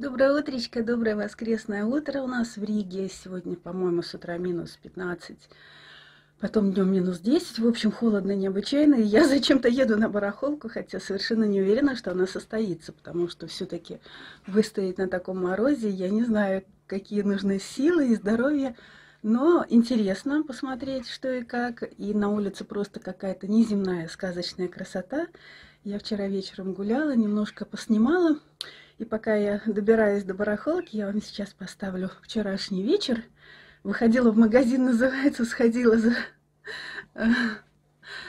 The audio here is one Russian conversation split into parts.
Доброе утречко, доброе воскресное утро у нас в Риге. Сегодня, по-моему, с утра минус 15, потом днем минус 10. В общем, холодно необычайно. И я зачем-то еду на барахолку, хотя совершенно не уверена, что она состоится, потому что все-таки выстоять на таком морозе, я не знаю, какие нужны силы и здоровье. Но интересно посмотреть, что и как. И на улице просто какая-то неземная сказочная красота. Я вчера вечером гуляла, немножко поснимала. И пока я добираюсь до барахолки, я вам сейчас поставлю вчерашний вечер. Выходила в магазин, называется, сходила за,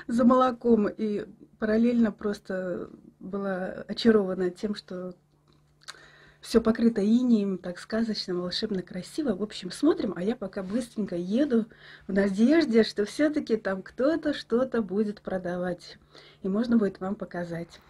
за молоком и параллельно просто была очарована тем, что все покрыто инием, так сказочно, волшебно, красиво. В общем, смотрим, а я пока быстренько еду в надежде, что все-таки там кто-то что-то будет продавать. И можно будет вам показать.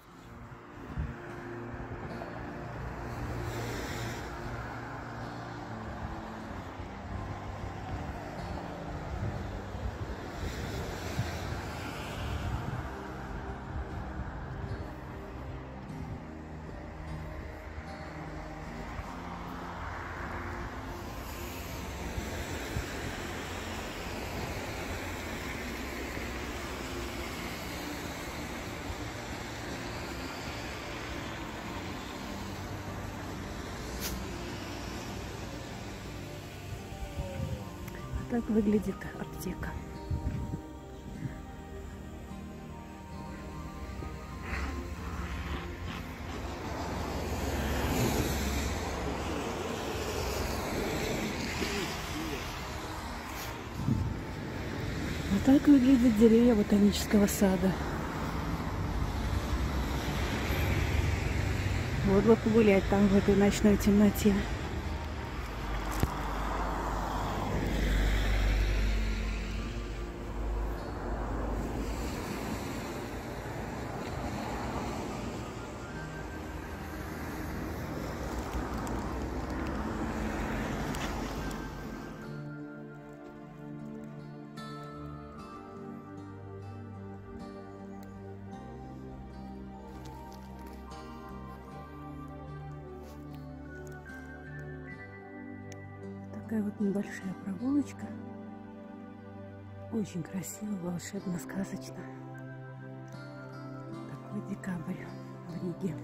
Так выглядит аптека. Вот так выглядят деревья ботанического сада. Вот бы погулять там в этой ночной темноте. Такая вот небольшая прогулочка. Очень красиво, волшебно, сказочно. Такой декабрь в Риге.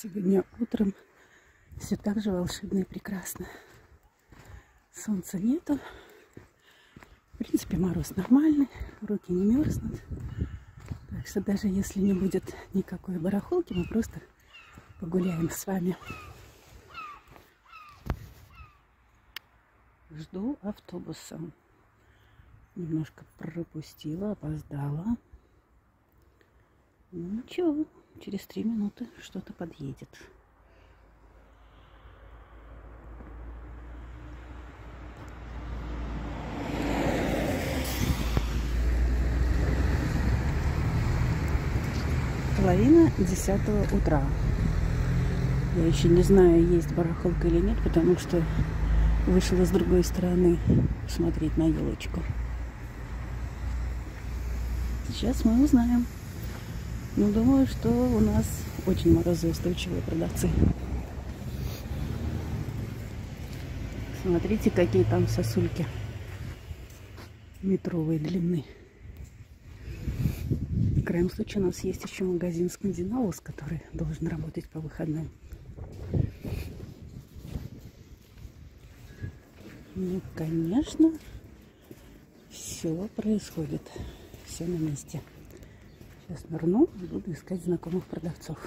Сегодня утром все так же волшебно и прекрасно. Солнца нету. В принципе, мороз нормальный, руки не мерзнут. Так что даже если не будет никакой барахолки, мы просто погуляем с вами. Жду автобуса. Немножко пропустила, опоздала. Ну ничего, через три минуты что-то подъедет. Половина десятого утра. Я еще не знаю, есть барахолка или нет, потому что вышла с другой стороны смотреть на елочку. Сейчас мы узнаем. Но думаю, что у нас очень морозоустойчивые продавцы. Смотрите, какие там сосульки метровой длины. В крайнем случае у нас есть еще магазин Скандинавус, который должен работать по выходным. Ну, конечно, все происходит. Все на месте. Сейчас нырну и буду искать знакомых продавцов.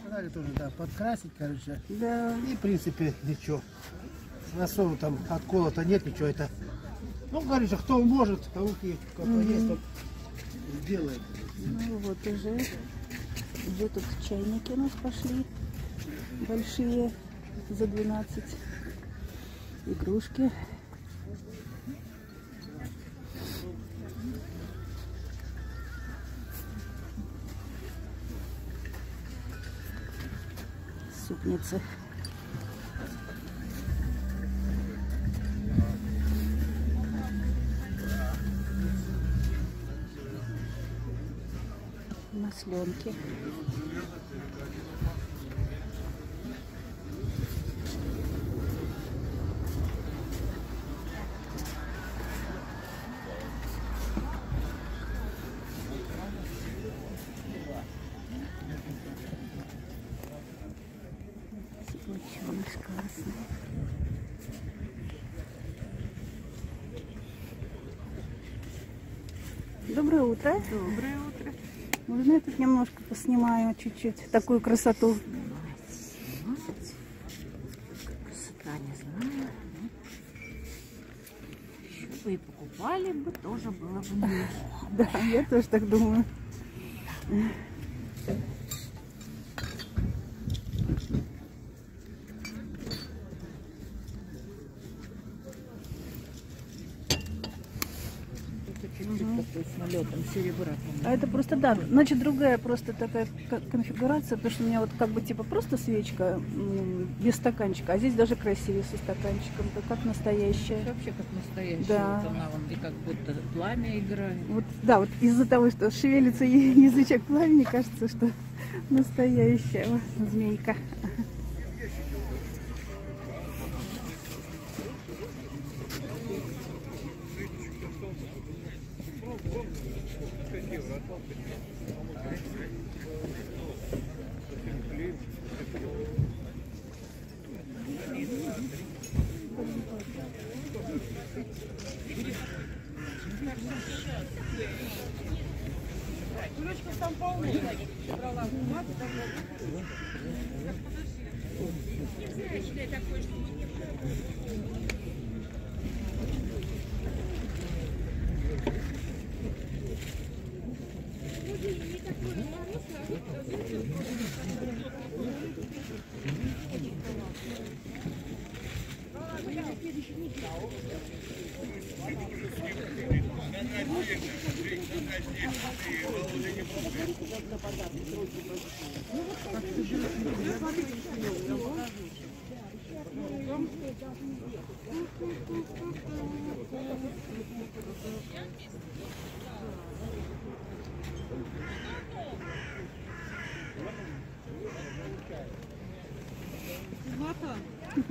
Сказали тоже, да, подкрасить, короче. Да. И, в принципе, ничего. Особо там откола-то нет, ничего. Это, ну, говорится, кто может, а руки как есть, тот сделает. Ну вот уже, уже тут чайники у нас пошли. Большие за 12. Игрушки. Супницы. Масленки. Утро. Доброе утро. Можно я тут немножко поснимаю чуть-чуть такую красоту? Красота, не знаю. Еще бы и покупали бы, тоже было бы неплохо. Да, я тоже так думаю. Это чуть-чуть такой с налетом серебра. А это просто, да, значит, другая просто такая ко- конфигурация, потому что у меня вот как бы типа просто свечка без стаканчика, а здесь даже красивее со стаканчиком, да, как настоящая. Вообще как настоящая. Да. Вот она вон и как будто пламя играет. Вот, да, вот из-за того, что шевелится язычок пламени, кажется, что настоящая змейка.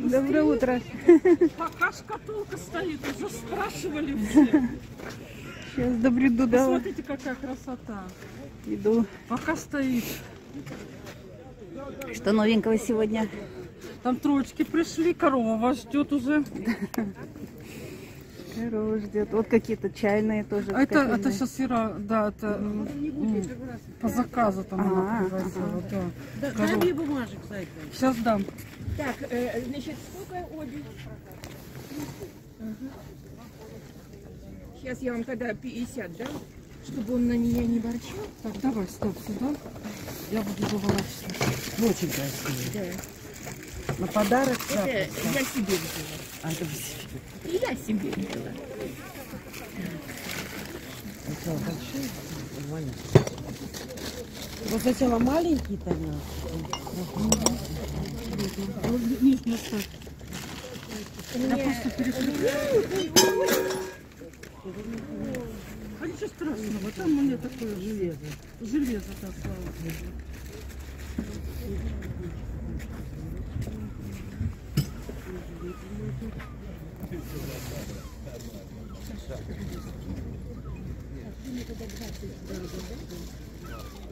Доброе утро. Пока шкатулка стоит, уже спрашивали все. Сейчас добреду до Смотрите, какая красота. иду. Пока стоит. Что новенького сегодня? Там троечки пришли, корова вас ждет уже. Корова ждет. Вот какие-то чайные тоже. А это, это сейчас Ира, да, это м, по заказу там она А, привозила, да. Да, дай мне бумажек, Зайка. Сейчас дам. Так, э, значит, сколько обе? Сейчас я вам тогда 50 дам, чтобы он на меня не ворчал. Так, давай, стоп сюда. Я буду заворачивать. Очень красиво. Да. На подарок Это я себе взяла. Я себе взяла. Сначала большие. Вот сначала просто переключу. А ничего страшного, там у меня такое железо. Железо, да, слава богу. Да,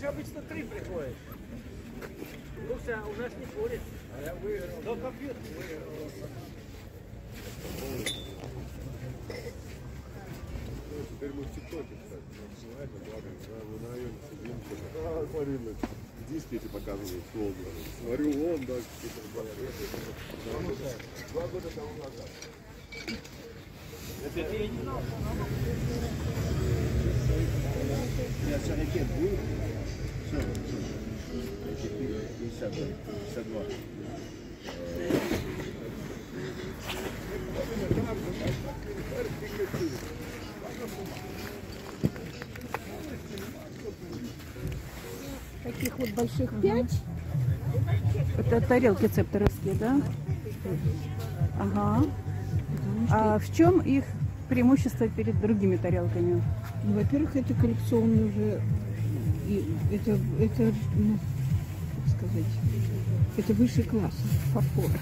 же обычно три приходишь. Луся у нас не ходит. А я выиграл. До компьютера выиграл. Теперь мы в ТикТоке, кстати, снимать, благо, мы на районе сидим, а, смотри, ну, диски эти показывают, словно. Смотрю, вон, да, какие-то. Два года тому назад. Нет, ракет будет? Все, все. 50, 52. Таких вот больших пять. Это тарелки цепторовские, да? Ага. А в чем их преимущество перед другими тарелками? Ну, во-первых, это коллекционный уже, это, это, ну, как сказать, это высший класс фарфора.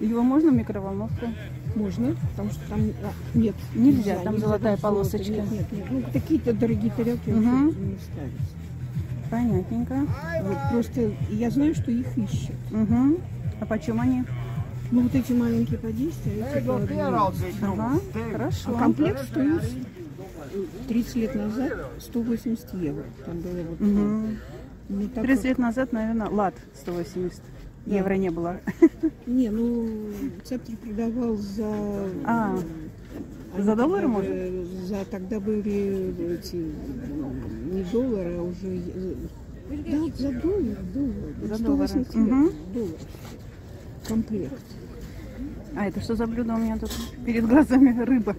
Его можно в микроволновку? Можно, потому что там а, нет. Нельзя, там нельзя, золотая золото, полосочка. Нет, нет, нет. Ну, такие-то дорогие тарелки вообще не ставятся. Понятненько. Вот, просто я знаю, что их ищут. Угу. А почем они? Ну, вот эти маленькие по 10, а эти по 11. Ага, хорошо. А комплект стоит 30 лет назад 180 евро. Там было вот... Мгм. ну, так 30 как- лет назад, наверное, лад 180 евро не было. Не, ну, Цептер продавал за... А, они за доллары, тогда может? За, тогда были эти, не доллары, а уже... э, Да, за доллар, доллар. За 180 доллары. евро, Мгм. доллар. Комплект. А это что за блюдо у меня тут перед глазами? Рыба.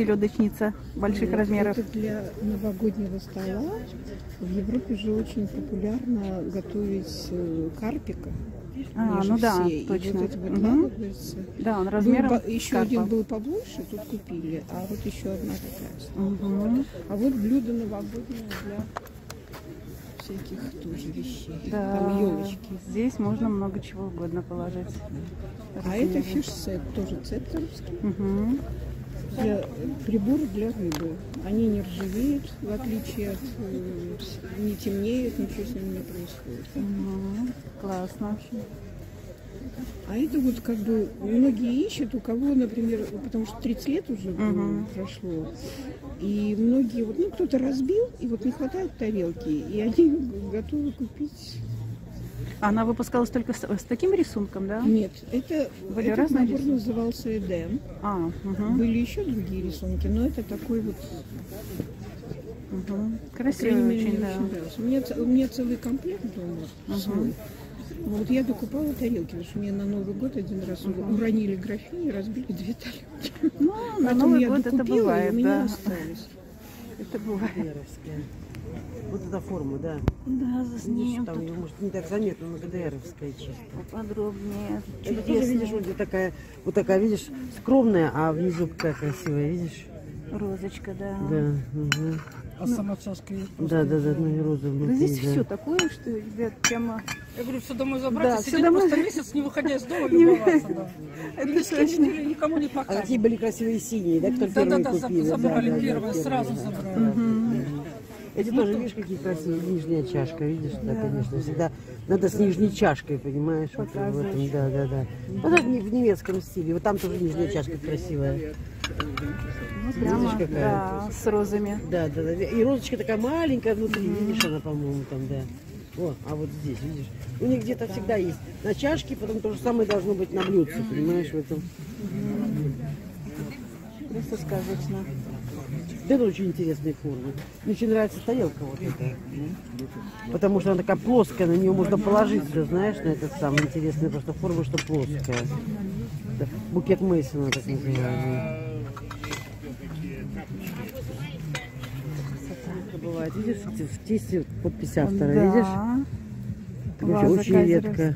Селедочница больших Вот размеров. Это для новогоднего стола. В Европе же очень популярно готовить э, карпика. А, ну да, все. И точно. вот вот лапотница. Да, он Был размером с еще карпа. один был побольше, тут купили, а вот еще одна такая. Мгм. А вот блюдо новогоднее для всяких тоже вещей. Да, Там елочки. здесь можно много чего угодно положить. А это fish set, тоже цепторовский. Угу. Для, прибор для рыбы. Они не ржавеют, в отличие от... э, не темнеют, ничего с ними не происходит. Классно. А это вот как бы многие ищут, у кого, например, потому что 30 лет уже Мгм. прошло, и многие, вот, ну, кто-то разбил, и вот не хватает тарелки, и они готовы купить. Она выпускалась только с, с таким рисунком, да? Нет, это Были этот разные набор рисунки? назывался Эдем. А, угу, Были еще другие рисунки, но это такой вот угу. Красивый мере, очень, мне да. очень нравился. У меня, у меня целый комплект дома свой. Вот я докупала тарелки, потому что мне на Новый год один раз уронили графини, разбили две тарелки. Ну, на Поэтому Новый я год это докупила, и бывает, у меня да. остались. Это бывает. Вот эта форма, да. Да, Видишь, заснимем там ее, может, не так заметно, но ГДРовская чисто. поподробнее. Это тоже, видишь, вот такая, вот такая, видишь, скромная, а внизу какая красивая, видишь? Розочка, да. Да, угу. А сама чашка есть. да, да, да, ну и роза Да внутри, здесь да. все такое, что, ребят, прямо... Я говорю, все домой забрать, Да, и сидеть домой. просто месяц, не выходя из дома, любоваться. Да. Это точно. не- никому не А показывать. какие были красивые синие, да, кто первые Да-да-да, заб- купили? да, забрали да, да, первые, первые, сразу да. забрали. Эти тоже, видишь, какие красивые, нижняя чашка, видишь, да, конечно, всегда надо с нижней чашкой, понимаешь, вот в этом, да, да, да. Вот это не- в немецком стиле, вот там тоже нижняя чашка красивая. Ну, прямо, Видишь, какая? да, с розами. Да, да, да. И розочка такая маленькая внутри, видишь, она, по-моему, там, да. О, а вот здесь, видишь, у них где-то всегда есть на чашке, потом то же самое должно быть на блюдце, понимаешь, в этом. Просто сказочно. Это очень интересные формы. Мне очень нравится тарелка вот эта. Потому что она такая плоская, на нее можно положить все, знаешь, на этот самый интересный просто форма, что плоская. Да, Букет Мейсона так называемый. Это бывает, видишь, в те- в тесте подпись автора, видишь? Да. Короче, Ваза очень редко.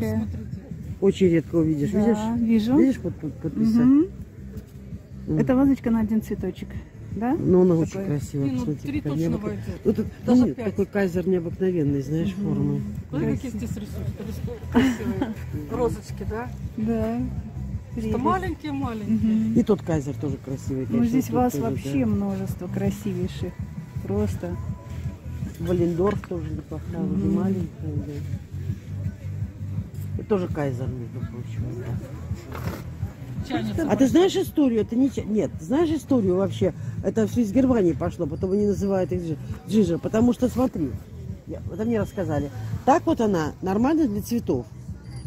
Очень редко увидишь, Да, видишь? вижу. Видишь под, под- подпись? Мгм. Это вазочка на один цветочек, да? Ну, она очень Такой. красивая. Минут посмотри, три точно необык- войдет. Вот тут, Даже ну, пять. такой кайзер необыкновенный, знаешь, формы. Смотри, какие здесь рисунки красивые. Розочки, да? Да. Это маленькие-маленькие. И тот кайзер тоже красивый. Ну, конечно, здесь тот вас тоже, вообще да. множество красивейших. Просто. Валендорф тоже неплохая, уже маленькая, да. Это тоже кайзер, между прочим. да. Чайница. А ты знаешь историю? Это не... Нет, знаешь историю вообще? Это все из Германии пошло, потом они называют их джи- джижа. Потому что, смотри, это мне рассказали. Так вот она нормально для цветов.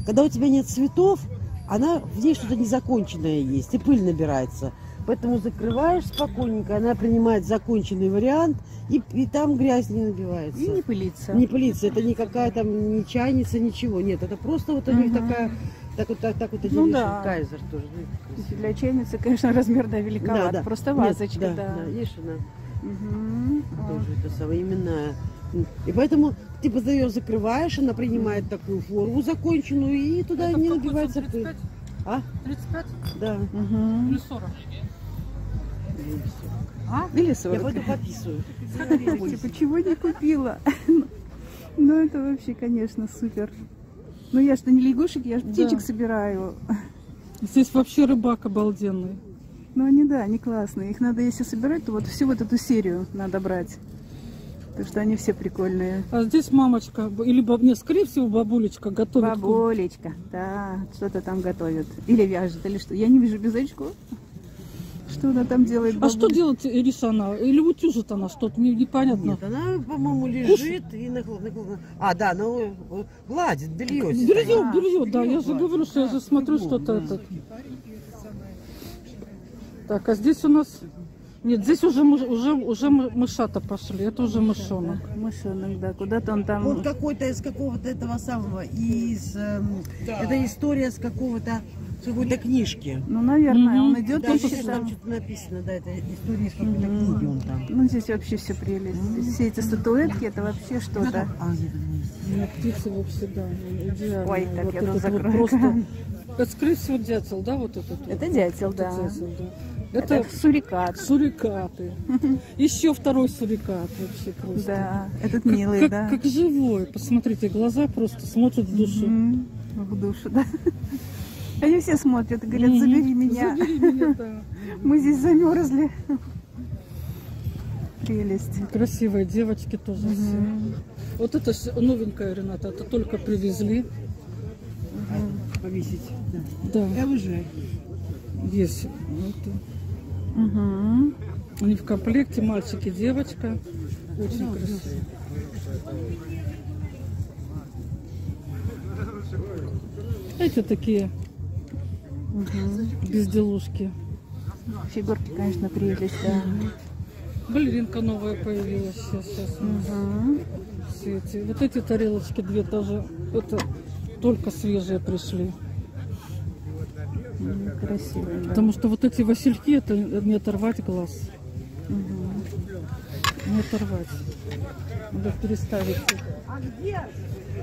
Когда у тебя нет цветов, она в ней что-то незаконченное есть, и пыль набирается. Поэтому закрываешь спокойненько, она принимает законченный вариант, и, и там грязь не набивается. И не пылиться. Не пылится, это никакая там не чайница, ничего. Нет, это просто вот у них такая, так вот, так, так вот Ну да. Кайзер тоже. ну, красиво. Для чайницы, конечно, размер, да, великоват. Просто Нет, вазочка, да. да. да, Видишь, она Мгм. тоже это самое именная. И поэтому ты просто ее закрываешь, она принимает такую форму законченную, и туда Это не набивается пыль. 35? А? 35 Да. Мгм. или 40? Или Я 40. пойду пописываю. Типа, чего не купила? Ну, это вообще, конечно, супер. Ну, я что не лягушек, я же птичек собираю. Здесь вообще рыбак обалденный. Ну, они, да, они классные. Их надо, если собирать, то вот всю вот эту серию надо брать. Потому что они все прикольные. А здесь мамочка, или, баб... нет, скорее всего, бабулечка готовит. Бабулечка, да, что-то там готовит. Или вяжет, или что. Я не вижу без очков. Что она там делает? А что бабуля? делает Ириса она? Или утюжит она что-то? Не- непонятно. Нет, она, по-моему, лежит и нахл- нахл- А, да, она э, гладит, белье. Белье, А, белье, да, я же говорю, что я же смотрю что-то это. Так, а здесь у нас... Нет, здесь уже, уже, уже мы- мышата пошли, это уже мышонок. Мышонок, да, куда-то он там... Вот какой-то из какого-то этого самого, из... эм, Это история с какого-то, какой-то книжки. Ну, наверное, Мгм. он идет Да, здесь там. что-то написано, да, это история из какой-то книги он там. Ну, здесь вообще все прелесть. Здесь Все эти статуэтки, это вообще что-то. А. Нет, птицы вообще, да, идеально. Ой, так, вот я тут вот закрою просто... Это, скорее всего, дятел, да, вот этот? вот? Это дятел, да. Дятел, да. Это, Это сурикат. сурикаты. Еще второй сурикат вообще просто. Да, этот Как, милый, как- да. как живой. Посмотрите, глаза просто смотрят в душу. Мгм. В душу, да. Они все смотрят и говорят, забери меня. Забери меня, да. Мы здесь замерзли. Прелесть. Красивые девочки тоже все. Вот это новенькая, Рената, это только привезли. По повесить. Да, Я выезжаю. есть. Вот. Угу. Они в комплекте, мальчик и девочка. Очень красиво. Эти такие безделушки. Фигурки, конечно, прелесть, да. Балеринка новая появилась сейчас. сейчас у нас. Все эти. Вот эти тарелочки две тоже. Это только свежие пришли. Красивые, да. Потому что вот эти васильки, это не оторвать глаз. Не оторвать. Надо переставить.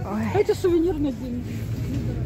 А эти сувенирные деньги. Я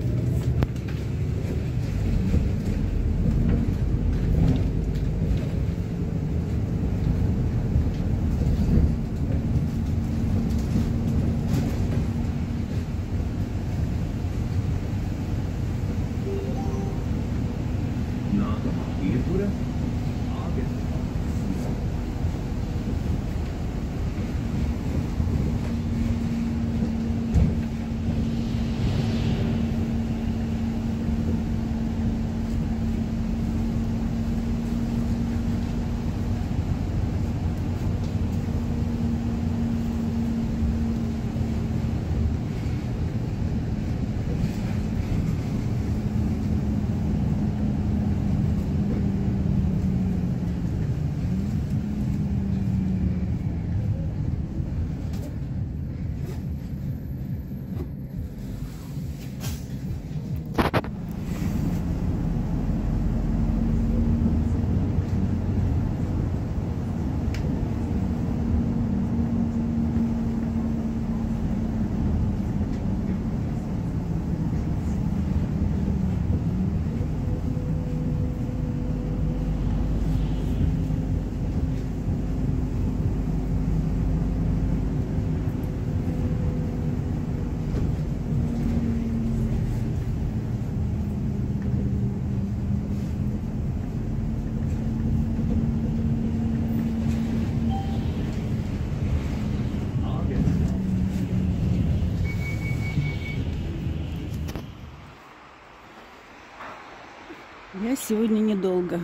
сегодня недолго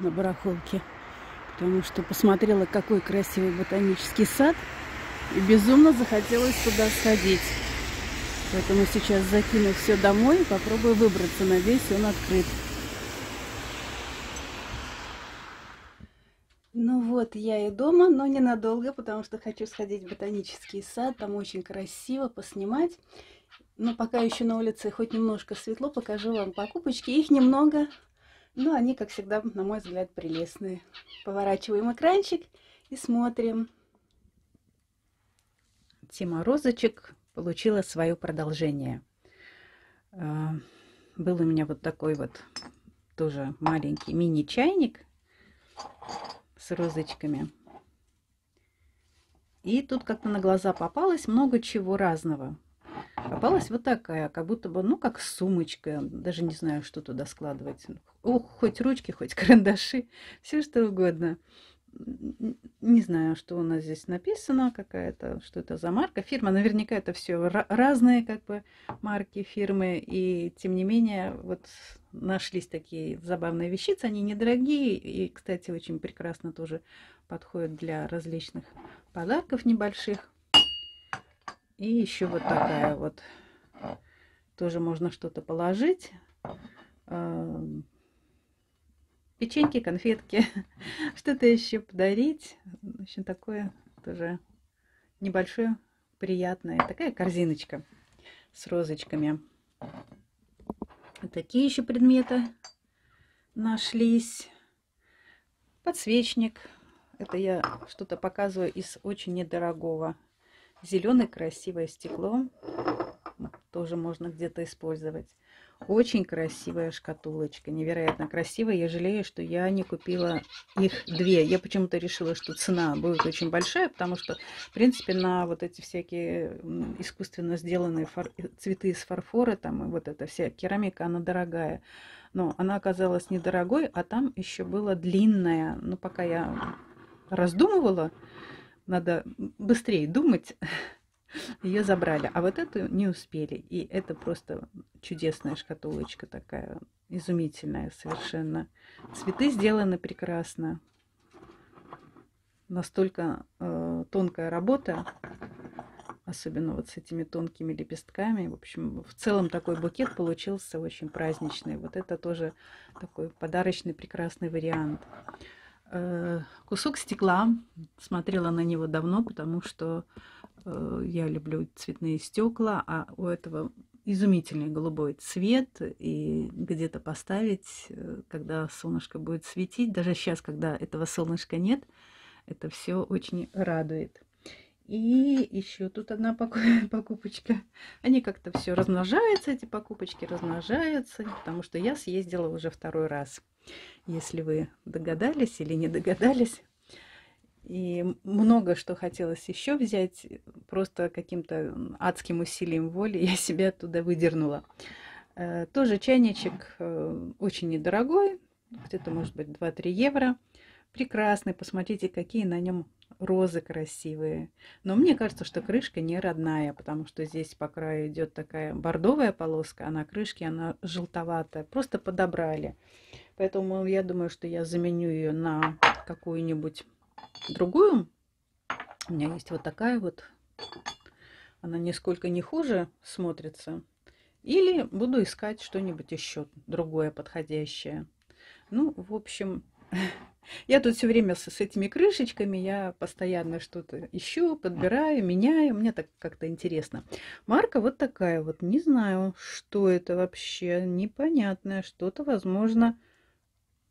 на барахолке, потому что посмотрела, какой красивый ботанический сад, и безумно захотелось туда сходить. Поэтому сейчас закину все домой и попробую выбраться. Надеюсь, он открыт. Ну вот, я и дома, но ненадолго, потому что хочу сходить в ботанический сад. Там очень красиво поснимать. Но пока еще на улице хоть немножко светло, покажу вам покупочки. Их немного, но они, как всегда, на мой взгляд, прелестные. Поворачиваем экранчик и смотрим. Тема розочек получила свое продолжение. А, Был у меня вот такой вот тоже маленький мини-чайник с розочками. И тут как-то на глаза попалось много чего разного. Попалась вот такая, как будто бы, ну, как сумочка. Даже не знаю, что туда складывать. Ох, хоть ручки, хоть карандаши, все что угодно. Не знаю, что у нас здесь написано, какая-то, что это за марка. Фирма, наверняка это все разные как бы марки, фирмы. И тем не менее, вот нашлись такие забавные вещицы. Они недорогие и, кстати, очень прекрасно тоже подходят для различных подарков небольших. И еще вот такая вот. Тоже можно что-то положить. Печеньки, конфетки, что-то еще подарить. В общем, такое тоже небольшое, приятное. Такая корзиночка с розочками. Такие еще предметы нашлись. Подсвечник. Это я что-то показываю из очень недорогого. Зеленое красивое стекло. Тоже можно где-то использовать. Очень красивая шкатулочка, невероятно красивая. Я жалею, что я не купила их две. Я почему-то решила, что цена будет очень большая, потому что, в принципе, на вот эти всякие искусственно сделанные фар- цветы из фарфора, там и вот эта вся керамика, она дорогая. Но она оказалась недорогой, а там еще было длинная. Но пока я раздумывала, надо быстрее думать, ее забрали. А вот эту не успели. И это просто чудесная шкатулочка такая, изумительная совершенно. Цветы сделаны прекрасно. Настолько э, тонкая работа, особенно вот с этими тонкими лепестками. В общем, в целом такой букет получился очень праздничный. Вот это тоже такой подарочный прекрасный вариант. Э, кусок стекла. Смотрела на него давно, потому что э, я люблю цветные стекла, а у этого изумительный голубой цвет, и где-то поставить, э, когда солнышко будет светить, даже сейчас, когда этого солнышка нет, это все очень радует. И еще тут одна покупочка. Они как-то все размножаются, эти покупочки размножаются, потому что я съездила уже второй раз. Если вы догадались или не догадались. И много что хотелось еще взять, просто каким-то адским усилием воли я себя оттуда выдернула. Э, тоже чайничек э, очень недорогой, где-то может быть 2-3 евро. Прекрасный, посмотрите, какие на нем розы красивые. Но мне кажется, что крышка не родная, потому что здесь по краю идет такая бордовая полоска, а на крышке она желтоватая. Просто подобрали. Поэтому я думаю, что я заменю ее на какую-нибудь другую. У меня есть вот такая вот. Она нисколько не хуже смотрится. Или буду искать что-нибудь еще другое подходящее. Ну, в общем, Я тут все время с, с этими крышечками, я постоянно что-то ищу, подбираю, меняю. Мне так как-то интересно. Марка вот такая вот. Не знаю, что это вообще. Непонятное. Что-то, возможно,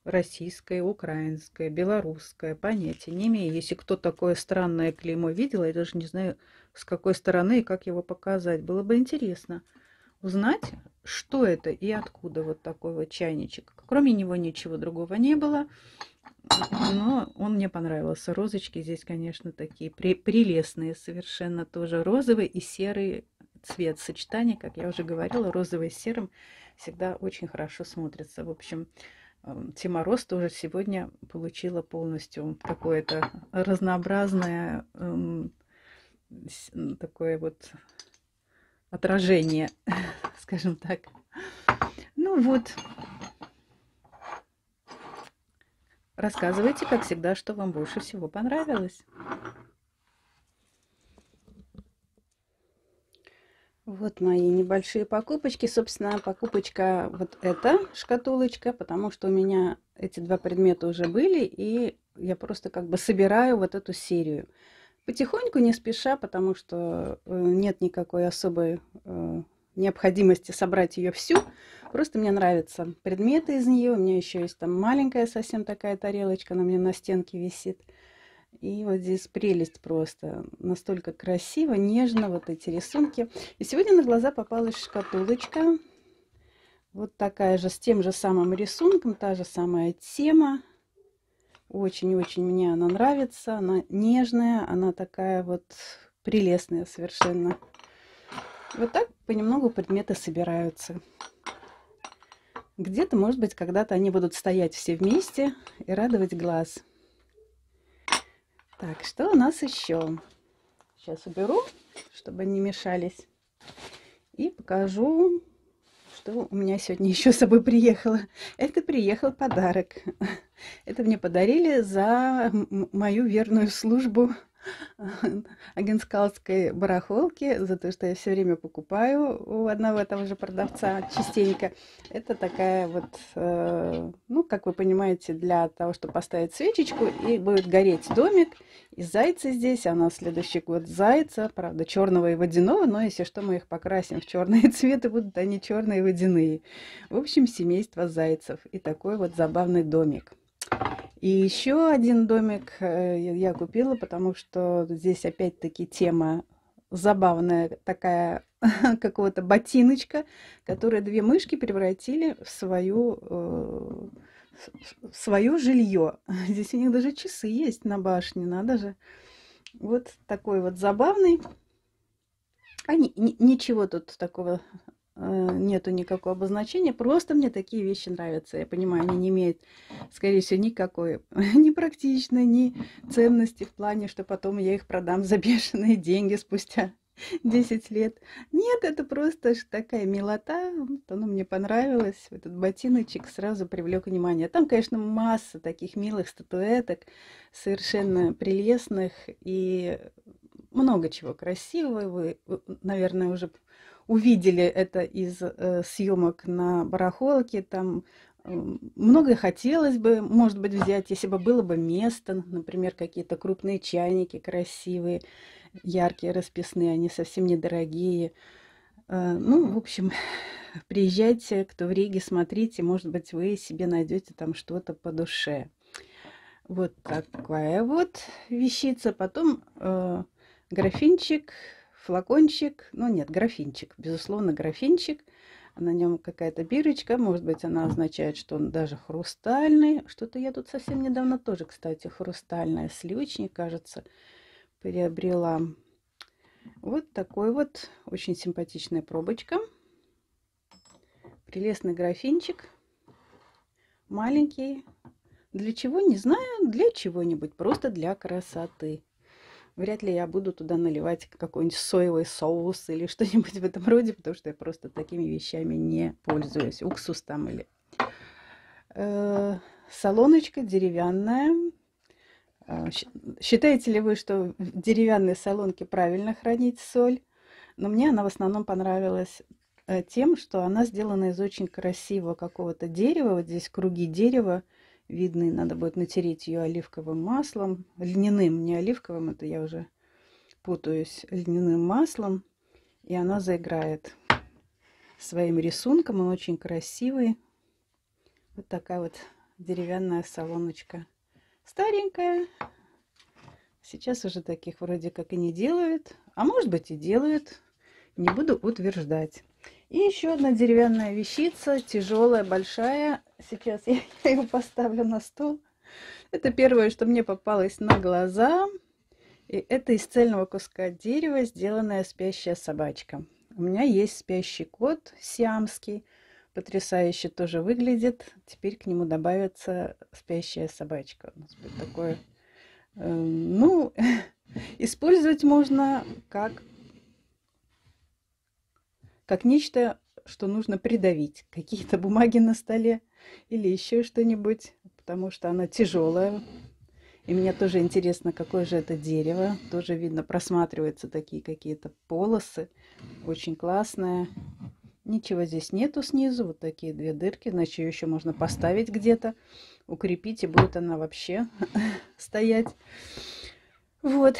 российское, украинское, белорусское. Понятия не имею. Если кто такое странное клеймо видел, я даже не знаю, с какой стороны и как его показать. Было бы интересно узнать, что это и откуда вот такой вот чайничек. Кроме него ничего другого не было. Но он мне понравился. Розочки здесь, конечно, такие при прелестные совершенно тоже. Розовый и серый цвет сочетания, как я уже говорила, розовый с серым всегда очень хорошо смотрится. В общем, тема роз тоже сегодня получила полностью какое-то разнообразное эм, такое вот отражение, скажем так. Ну вот, Рассказывайте, как всегда, что вам больше всего понравилось. Вот мои небольшие покупочки. Собственно, покупочка вот эта шкатулочка, потому что у меня эти два предмета уже были, и я просто как бы собираю вот эту серию. Потихоньку, не спеша, потому что э, нет никакой особой э, необходимости собрать ее всю. Просто мне нравятся предметы из нее. У меня еще есть там маленькая совсем такая тарелочка, она меня на стенке висит. И вот здесь прелесть просто. Настолько красиво, нежно вот эти рисунки. И сегодня на глаза попалась шкатулочка. Вот такая же, с тем же самым рисунком, та же самая тема. Очень-очень мне она нравится. Она нежная, она такая вот прелестная совершенно. Вот так понемногу предметы собираются. Где-то, может быть, когда-то они будут стоять все вместе и радовать глаз. Так, что у нас еще? Сейчас уберу, чтобы не мешались. И покажу, что у меня сегодня еще с собой приехало. Это приехал подарок. Это мне подарили за мою верную службу агентскалской барахолки за то, что я все время покупаю у одного того же продавца частенько. Это такая вот, э, ну, как вы понимаете, для того, чтобы поставить свечечку, и будет гореть домик. И зайцы здесь, а на следующий год зайца, правда, черного и водяного, но если что, мы их покрасим в черные цветы, будут они черные и водяные. В общем, семейство зайцев. И такой вот забавный домик. И еще один домик э, я купила, потому что здесь опять-таки тема забавная такая какого-то ботиночка, которую две мышки превратили в свою в э, свое жилье. Здесь у них даже часы есть на башне, надо же. Вот такой вот забавный. А ни, ни, ничего тут такого нету никакого обозначения, просто мне такие вещи нравятся. Я понимаю, они не имеют, скорее всего, никакой ни практичной, ни ценности в плане, что потом я их продам за бешеные деньги спустя 10 лет. Нет, это просто такая милота. Вот оно мне понравилось. Этот ботиночек сразу привлек внимание. Там, конечно, масса таких милых статуэток, совершенно прелестных и много чего красивого. Вы, наверное, уже увидели это из э, съемок на барахолке. Там многое хотелось бы, может быть, взять, если бы было бы место, например, какие-то крупные чайники красивые яркие, расписные, они совсем недорогие. Э, ну, в общем, приезжайте, кто в Риге, смотрите, может быть, вы себе найдете там что-то по душе. Вот такая вот вещица. Потом э, графинчик, флакончик. Ну, нет, графинчик, безусловно, графинчик. На нем какая-то бирочка. Может быть, она означает, что он даже хрустальный. Что-то я тут совсем недавно тоже, кстати, хрустальное. Сливочник, кажется приобрела. Вот такой вот очень симпатичная пробочка. Прелестный графинчик. Маленький. Для чего, не знаю, для чего-нибудь. Просто для красоты. Вряд ли я буду туда наливать какой-нибудь соевый соус или что-нибудь в этом роде, потому что я просто такими вещами не пользуюсь. Уксус там или... Э, солоночка деревянная, а, считаете ли вы, что в деревянной солонке правильно хранить соль? Но мне она в основном понравилась э, тем, что она сделана из очень красивого какого-то дерева. Вот здесь круги дерева видны. Надо будет натереть ее оливковым маслом. Льняным, не оливковым, это я уже путаюсь. Льняным маслом. И она заиграет своим рисунком. Он очень красивый. Вот такая вот деревянная солоночка старенькая. Сейчас уже таких вроде как и не делают. А может быть и делают. Не буду утверждать. И еще одна деревянная вещица, тяжелая, большая. Сейчас я, ее поставлю на стол. Это первое, что мне попалось на глаза. И это из цельного куска дерева сделанная спящая собачка. У меня есть спящий кот сиамский потрясающе тоже выглядит. Теперь к нему добавится спящая собачка. У нас будет такое. Э, ну, использовать можно как, как нечто, что нужно придавить. Какие-то бумаги на столе или еще что-нибудь, потому что она тяжелая. И мне тоже интересно, какое же это дерево. Тоже видно, просматриваются такие какие-то полосы. Очень классное. Ничего здесь нету снизу. Вот такие две дырки. Значит, ее еще можно поставить где-то. Укрепить, и будет она вообще стоять. Вот.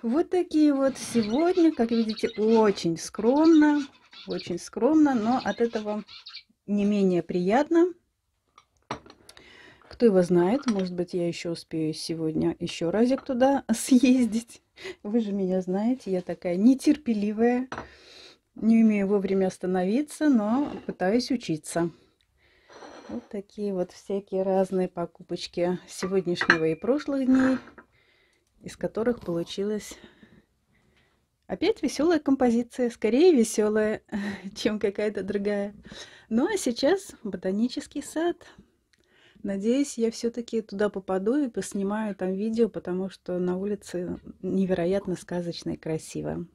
Вот такие вот сегодня, как видите, очень скромно. Очень скромно, но от этого не менее приятно. Кто его знает, может быть, я еще успею сегодня еще разик туда съездить. Вы же меня знаете, я такая нетерпеливая. Не умею вовремя остановиться, но пытаюсь учиться. Вот такие вот всякие разные покупочки сегодняшнего и прошлых дней, из которых получилась опять веселая композиция. Скорее веселая, чем какая-то другая. Ну а сейчас ботанический сад. Надеюсь, я все-таки туда попаду и поснимаю там видео, потому что на улице невероятно сказочно и красиво.